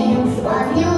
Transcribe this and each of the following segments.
names of you.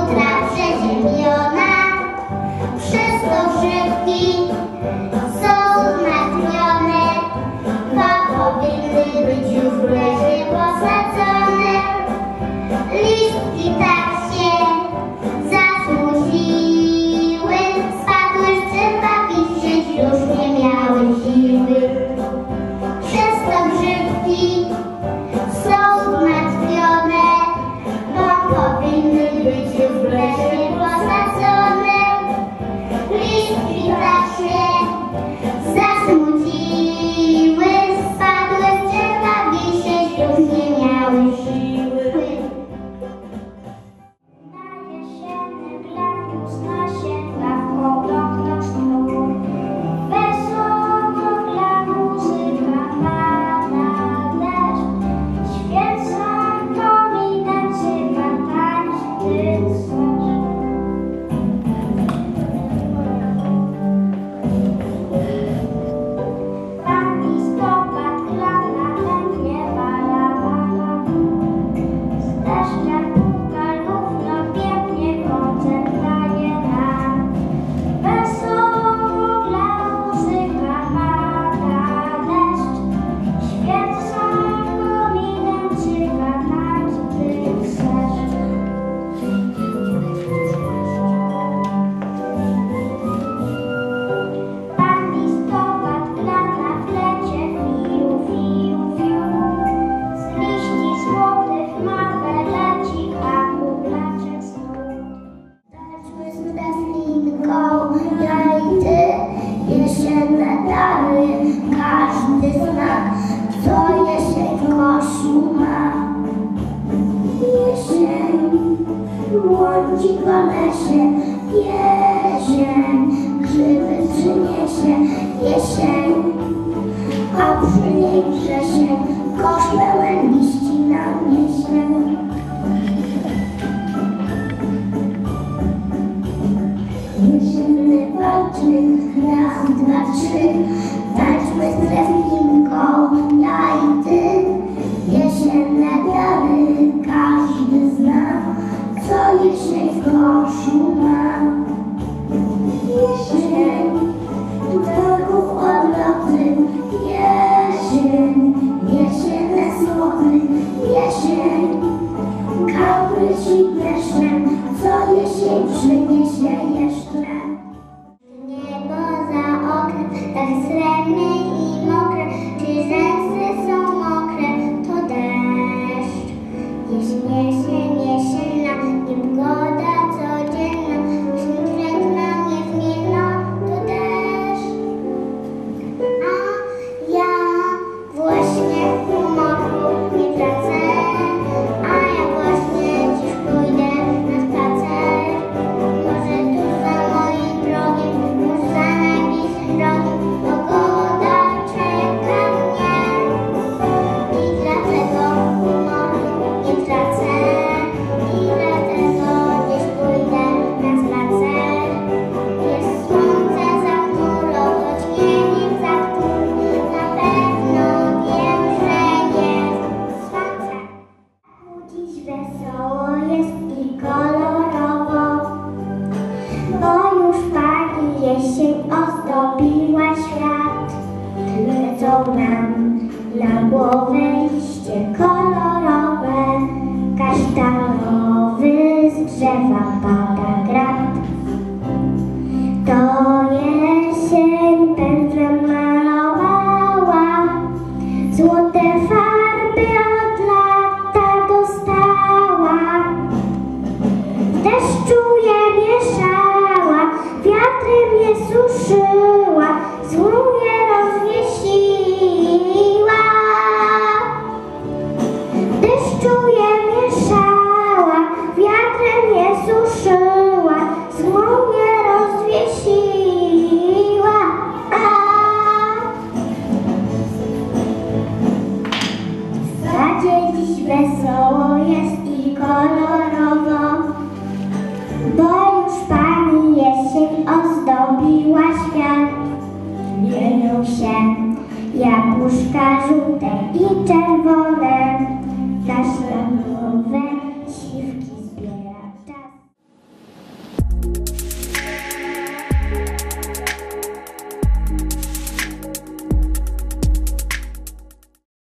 wiesie, jesień, grzyby przyniesie jesień, a przy niej grzesień, kosz pełen liści na mieście. Jesienny patrzy, raz, dwa, trzy, tak. lecą nam na głowę liście kolorowe, kasztanowy z drzewa pał. Jabłuszka żółte i czerwone,